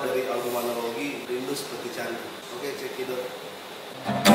dari album analogi Rindu Seperti Candi. Oke, cekidot.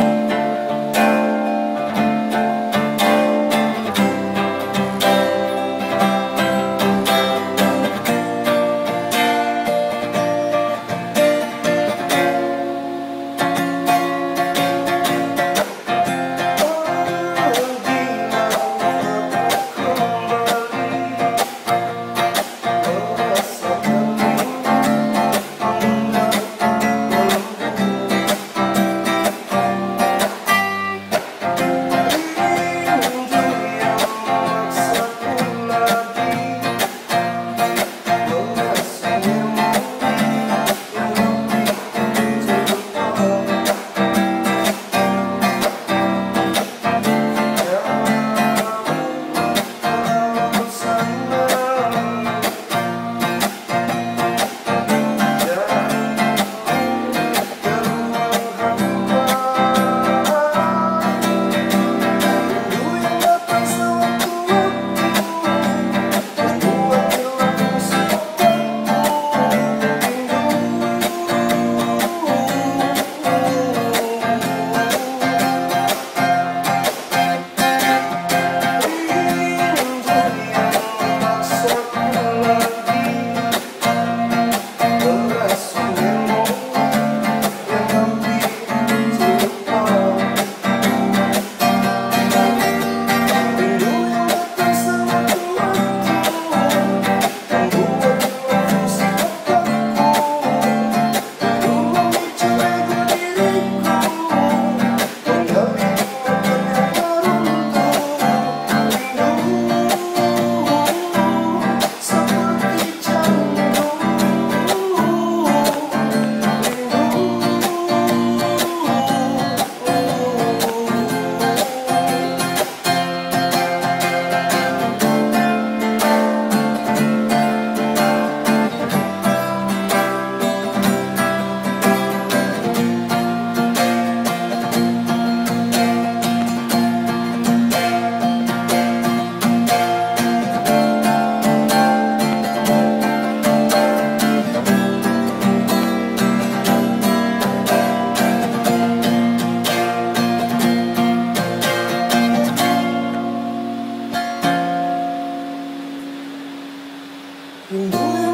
我。